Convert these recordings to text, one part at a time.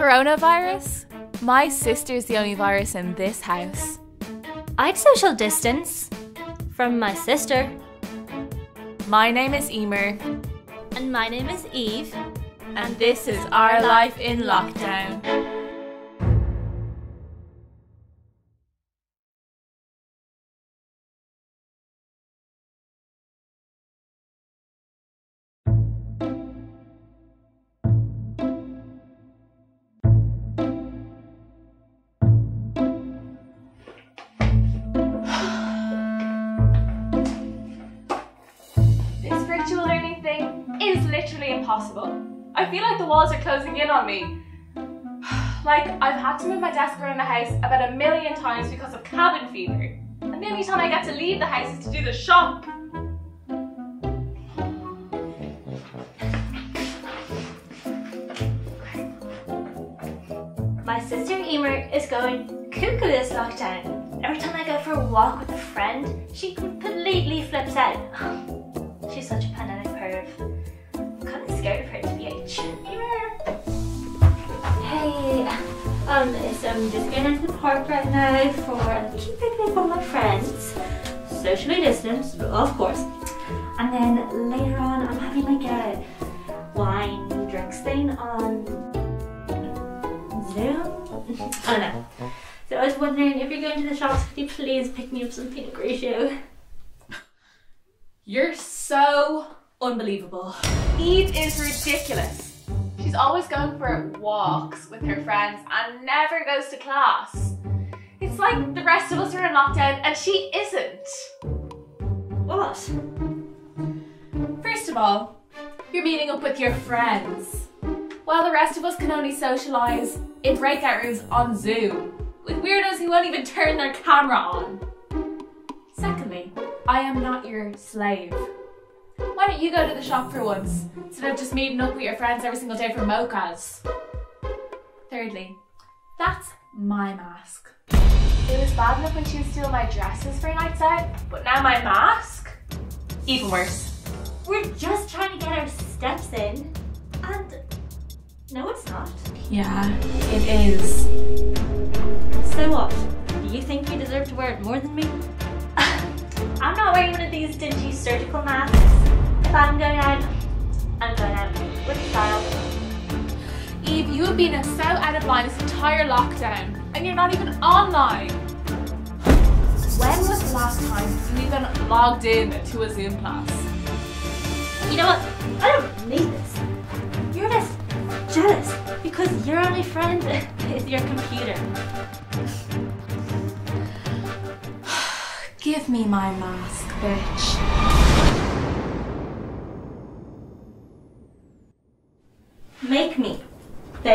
Coronavirus? My sister's the only virus in this house. I'd social distance from my sister. My name is Emer, And my name is Eve. and this is Our Life in Lockdown. Is literally impossible. I feel like the walls are closing in on me. Like, I've had to move my desk around the house about a million times because of cabin fever. And the only time I get to leave the house is to do the shop. My sister Emer is going cuckoo this lockdown. Every time I go for a walk with a friend, she completely flips out. She's such a pandemic perv. I'm kind of scared of her TBH. Emer! Hey, um, so I'm just going into the park right now for a cute picnic with my friends. Socially distanced, of course. And then later on, I'm having like a wine drinks thing on Zoom? I don't know. So I was wondering if you're going to the shops, could you please pick me up some Pinot Grigio? You're so unbelievable. Eve is ridiculous. She's always going for walks with her friends and never goes to class. It's like the rest of us are in lockdown and she isn't. What? First of all, you're meeting up with your friends, while the rest of us can only socialise in breakout rooms on Zoom with weirdos who won't even turn their camera on. Secondly, I am not your slave. Why don't you go to the shop for once instead of just meeting up with your friends every single day for mochas? Thirdly, that's my mask. It was bad enough when she was stealing my dresses for nights out, but now my mask? Even worse. We're just trying to get our steps in. And no, it's not. Yeah, it is. So what? Do you think you deserve to wear it more than me? I'm not wearing one of these dingy surgical masks. If I'm going out, I'm going out with style. Eve, you have been so out of line this entire lockdown, and you're not even online. When was the last time you even logged in to a Zoom class? You know what? I don't need this. You're just jealous because your only friend is your computer. Give me my mask, bitch. Make me, bitch. She's psycho. I, I can't do this anymore. Go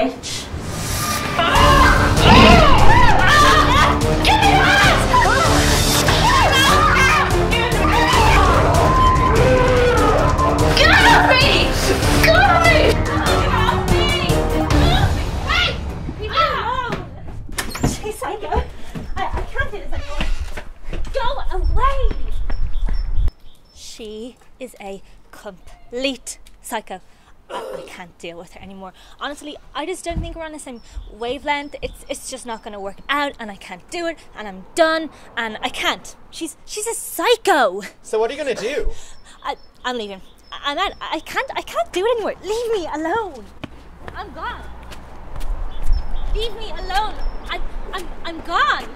away! She is a complete psycho. I, can't deal with her anymore. Honestly, I just don't think we're on the same wavelength. It's it's just not gonna work out, and I can't do it, and I'm done, and I can't. She's she's a psycho. So what are you gonna do? I I'm leaving. I- I'm out. I can't I can't do it anymore. Leave me alone. I'm gone. Leave me alone. I I'm I'm gone.